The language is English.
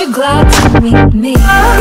you glad to meet me?